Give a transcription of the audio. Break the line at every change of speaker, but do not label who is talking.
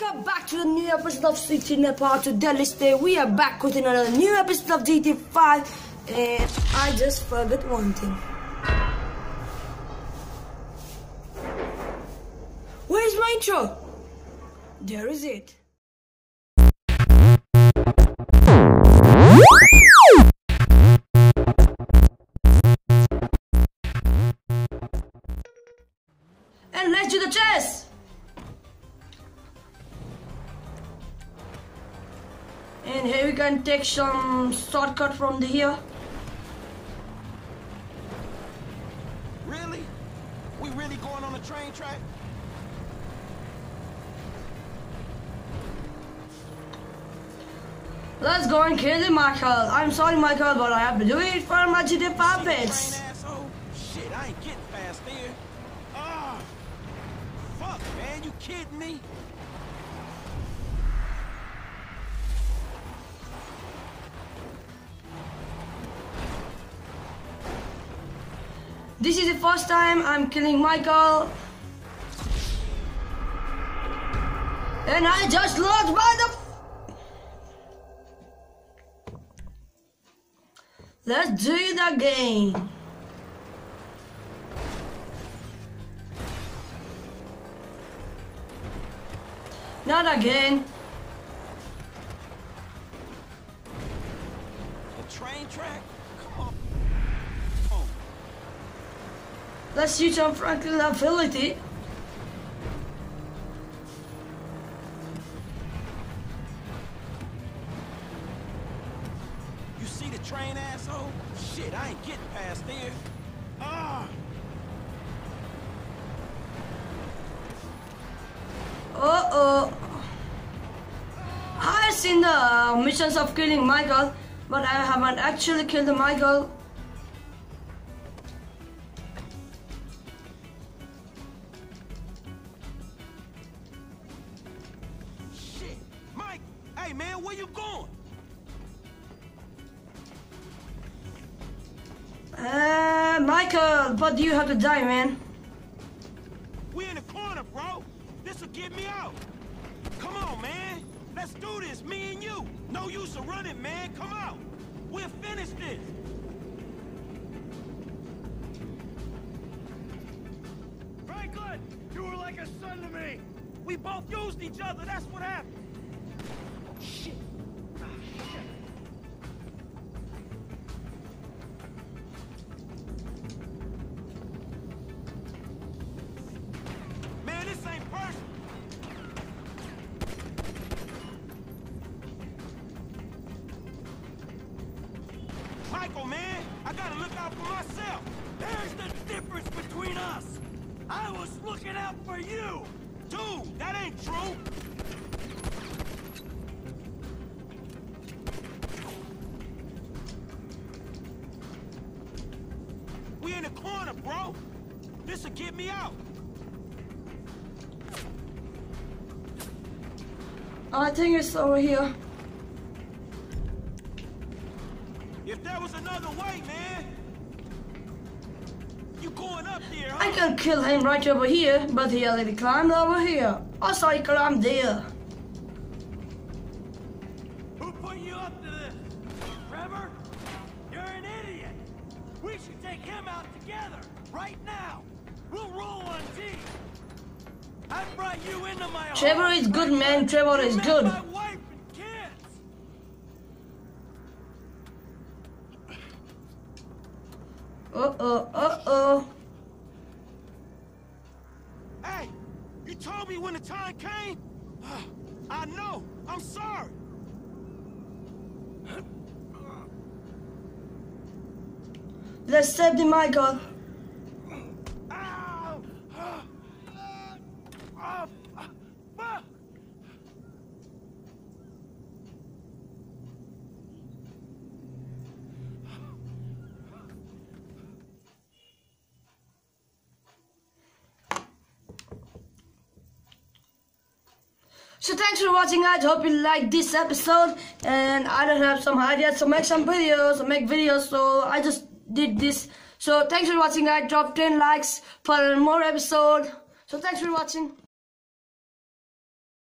Welcome back to the new episode of City Nepal to Delhi Stay. We are back with another new episode of GTA5 and I just forgot one thing. Where's my intro? There is it. And here we can take some shortcut from the here.
Really? We really going on the train track?
Let's go and kill the Michael. I'm sorry, Michael, but I have to do it for my GTA5 bits.
Train? Shit, I ain't getting past there. Ah! Fuck, man, you kidding me?
This is the first time I'm killing Michael. And I just lost by the... Let's do it again. Not again.
The train track? Come on.
Let's use some Franklin ability.
you see the train asshole? Shit, I ain't getting past there. Ah!
Uh oh. I've seen the missions of killing Michael, but I haven't actually killed Michael.
Hey, man, where you going?
Uh, Michael, but do you have to die, man.
We in the corner, bro. This'll get me out. Come on, man. Let's do this, me and you. No use of running, man. Come out. We'll finish this. Franklin, you were like a son to me. We both used each other. That's what happened. Michael, man, I gotta look out for myself. There's the difference between us. I was looking out for you. Dude, that ain't true. Bro. This'll get me out.
I think it's over here.
If there was another way, man. You going up there, huh?
I can kill him right over here, but he already climbed over here. Also, he climbed there.
Who put you up to this? Trevor? You're an idiot. We should take him out together, right now. We'll roll on T. I brought you into my
Trevor is good, man. Trevor is good.
my wife and kids.
Uh-oh, uh-oh.
Hey, you told me when the time came. I know. I'm sorry.
Let's save the Michael. So thanks for watching guys, hope you like this episode and I don't have some ideas to make some videos, make videos so I just did this. So thanks for watching guys, drop 10 likes for more episode. So thanks for watching.